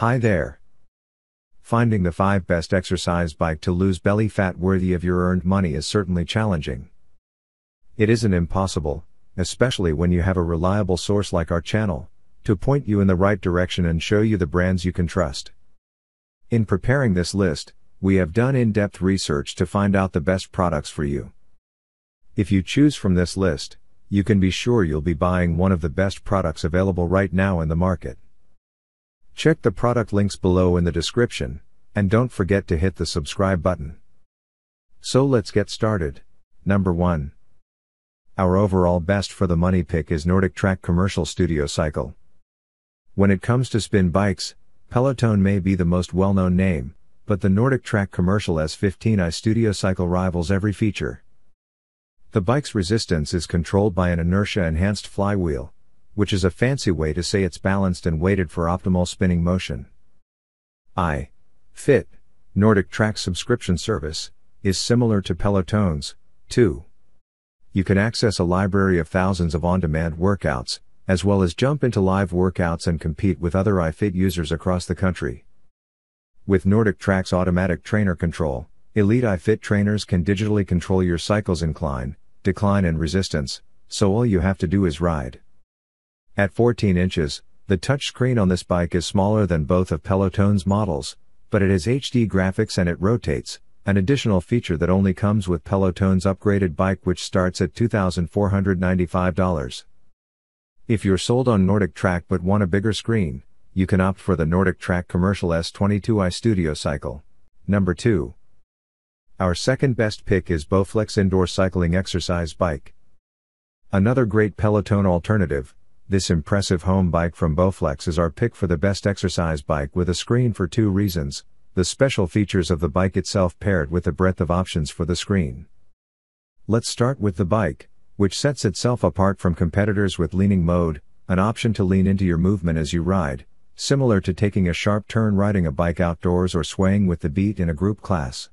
Hi there. Finding the 5 best exercise bike to lose belly fat worthy of your earned money is certainly challenging. It isn't impossible, especially when you have a reliable source like our channel, to point you in the right direction and show you the brands you can trust. In preparing this list, we have done in-depth research to find out the best products for you. If you choose from this list, you can be sure you'll be buying one of the best products available right now in the market. Check the product links below in the description, and don't forget to hit the subscribe button. So let's get started. Number 1. Our overall best for the money pick is NordicTrack Commercial Studio Cycle. When it comes to spin bikes, Peloton may be the most well-known name, but the NordicTrack Commercial S15i Studio Cycle rivals every feature. The bike's resistance is controlled by an inertia-enhanced flywheel, which is a fancy way to say it's balanced and weighted for optimal spinning motion. I. Fit, NordicTrack subscription service, is similar to Peloton's, too. You can access a library of thousands of on-demand workouts, as well as jump into live workouts and compete with other iFit users across the country. With NordicTrack's automatic trainer control, Elite iFit trainers can digitally control your cycle's incline, decline and resistance, so all you have to do is ride. At 14 inches, the touchscreen on this bike is smaller than both of Peloton's models, but it has HD graphics and it rotates, an additional feature that only comes with Peloton's upgraded bike which starts at $2,495. If you're sold on NordicTrack but want a bigger screen, you can opt for the NordicTrack Commercial S22i Studio Cycle. Number 2. Our second best pick is Bowflex Indoor Cycling Exercise Bike. Another great Peloton alternative, this impressive home bike from Bowflex is our pick for the best exercise bike with a screen for two reasons, the special features of the bike itself paired with the breadth of options for the screen. Let's start with the bike, which sets itself apart from competitors with leaning mode, an option to lean into your movement as you ride, similar to taking a sharp turn riding a bike outdoors or swaying with the beat in a group class.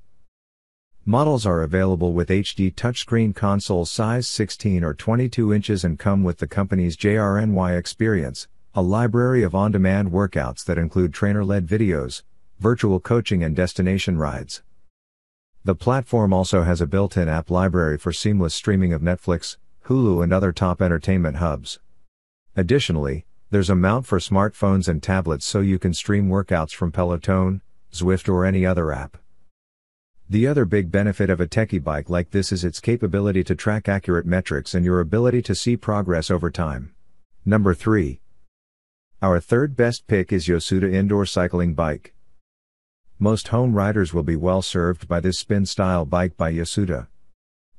Models are available with HD touchscreen console size 16 or 22 inches and come with the company's JRNY Experience, a library of on-demand workouts that include trainer-led videos, virtual coaching and destination rides. The platform also has a built-in app library for seamless streaming of Netflix, Hulu and other top entertainment hubs. Additionally, there's a mount for smartphones and tablets so you can stream workouts from Peloton, Zwift or any other app. The other big benefit of a techie bike like this is its capability to track accurate metrics and your ability to see progress over time. Number 3. Our third best pick is Yosuda Indoor Cycling Bike. Most home riders will be well served by this spin style bike by Yosuda.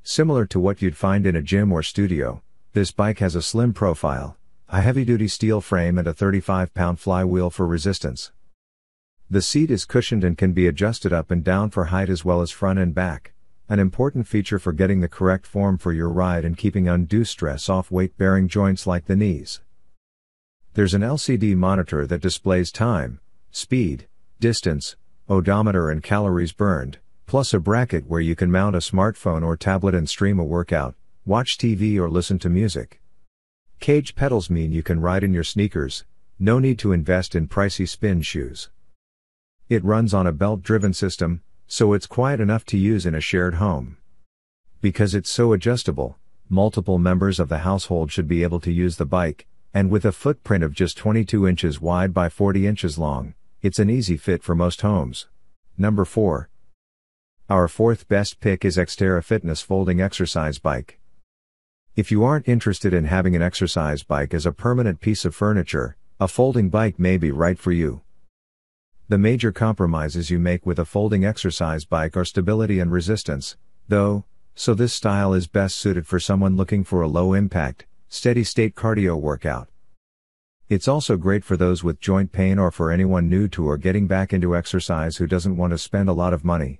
Similar to what you'd find in a gym or studio, this bike has a slim profile, a heavy duty steel frame, and a 35 pound flywheel for resistance. The seat is cushioned and can be adjusted up and down for height as well as front and back, an important feature for getting the correct form for your ride and keeping undue stress off weight bearing joints like the knees. There's an LCD monitor that displays time, speed, distance, odometer, and calories burned, plus a bracket where you can mount a smartphone or tablet and stream a workout, watch TV, or listen to music. Cage pedals mean you can ride in your sneakers, no need to invest in pricey spin shoes. It runs on a belt driven system, so it's quiet enough to use in a shared home. Because it's so adjustable, multiple members of the household should be able to use the bike, and with a footprint of just 22 inches wide by 40 inches long, it's an easy fit for most homes. Number 4. Our fourth best pick is Xterra Fitness Folding Exercise Bike. If you aren't interested in having an exercise bike as a permanent piece of furniture, a folding bike may be right for you. The major compromises you make with a folding exercise bike are stability and resistance, though, so this style is best suited for someone looking for a low impact, steady state cardio workout. It's also great for those with joint pain or for anyone new to or getting back into exercise who doesn't want to spend a lot of money.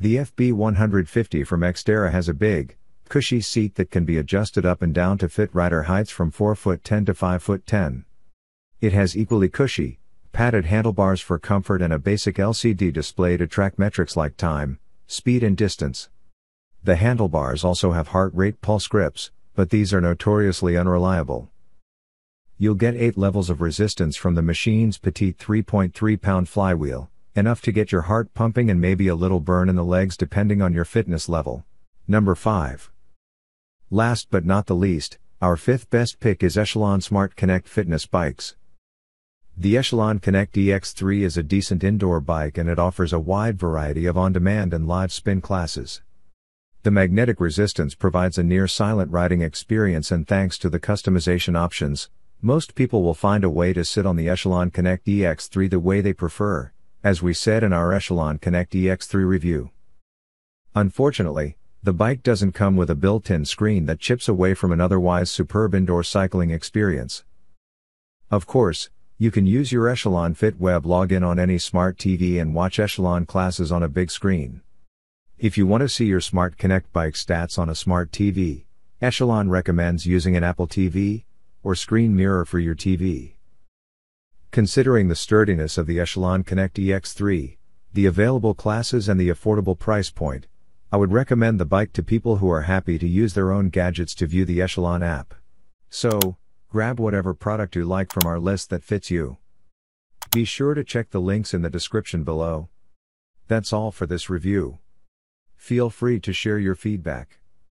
The FB150 from Xterra has a big, cushy seat that can be adjusted up and down to fit rider heights from 4 foot 10 to 5 foot 10. It has equally cushy, padded handlebars for comfort and a basic LCD display to track metrics like time, speed and distance. The handlebars also have heart rate pulse grips, but these are notoriously unreliable. You'll get 8 levels of resistance from the machine's petite 3.3 pound flywheel, enough to get your heart pumping and maybe a little burn in the legs depending on your fitness level. Number 5. Last but not the least, our fifth best pick is Echelon Smart Connect Fitness Bikes. The Echelon Connect EX3 is a decent indoor bike and it offers a wide variety of on demand and live spin classes. The magnetic resistance provides a near silent riding experience, and thanks to the customization options, most people will find a way to sit on the Echelon Connect EX3 the way they prefer, as we said in our Echelon Connect EX3 review. Unfortunately, the bike doesn't come with a built-in screen that chips away from an otherwise superb indoor cycling experience. Of course, you can use your Echelon Fit web login on any smart TV and watch Echelon classes on a big screen. If you want to see your Smart Connect bike stats on a smart TV, Echelon recommends using an Apple TV or screen mirror for your TV. Considering the sturdiness of the Echelon Connect EX3, the available classes and the affordable price point, I would recommend the bike to people who are happy to use their own gadgets to view the Echelon app. So, grab whatever product you like from our list that fits you. Be sure to check the links in the description below. That's all for this review. Feel free to share your feedback.